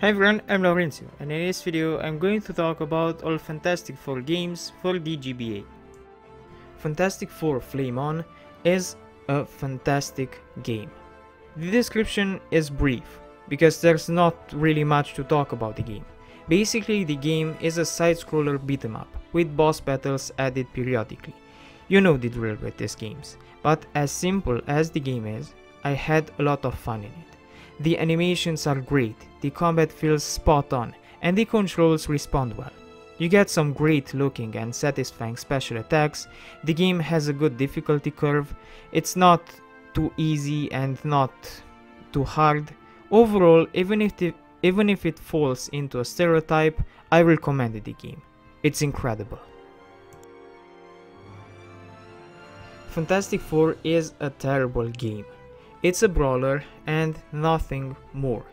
Hi everyone, I'm Laurentiu and in this video I'm going to talk about all Fantastic Four games for the GBA. Fantastic Four Flame On is a fantastic game. The description is brief, because there's not really much to talk about the game. Basically the game is a side-scroller beat 'em up, with boss battles added periodically. You know the drill with these games, but as simple as the game is, I had a lot of fun in it. The animations are great, the combat feels spot on, and the controls respond well. You get some great looking and satisfying special attacks, the game has a good difficulty curve, it's not too easy and not too hard. Overall, even if, the, even if it falls into a stereotype, I recommend the game. It's incredible. Fantastic Four is a terrible game. It's a brawler and nothing more.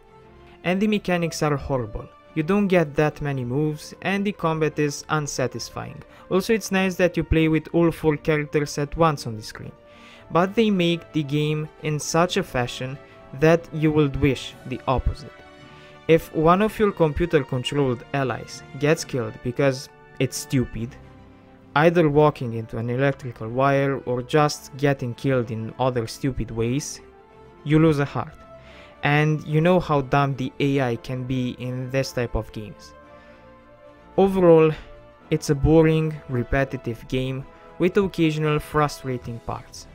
And the mechanics are horrible. You don't get that many moves and the combat is unsatisfying. Also it's nice that you play with all 4 characters at once on the screen. But they make the game in such a fashion that you would wish the opposite. If one of your computer controlled allies gets killed because it's stupid, either walking into an electrical wire or just getting killed in other stupid ways, you lose a heart. And you know how dumb the AI can be in this type of games. Overall, it's a boring, repetitive game with occasional frustrating parts.